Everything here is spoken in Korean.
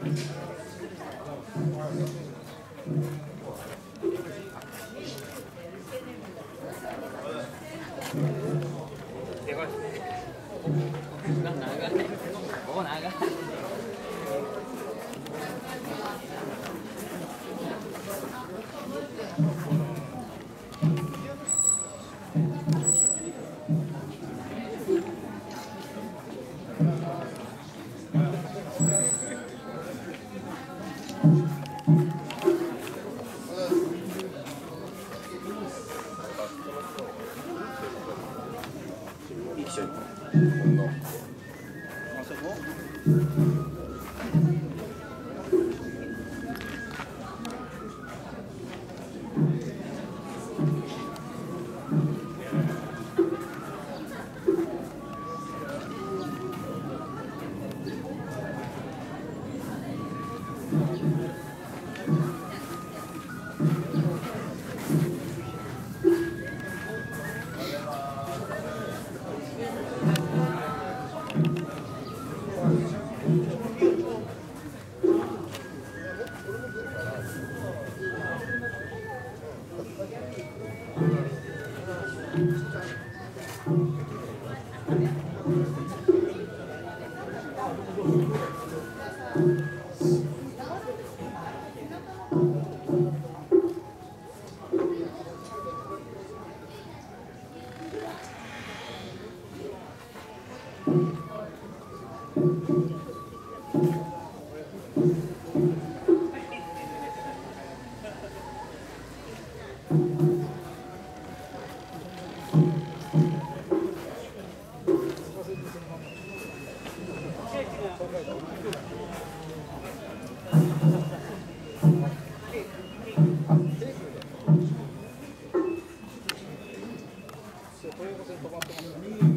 ここ長い。qui maintenant. Se eu você eu vou tomar uma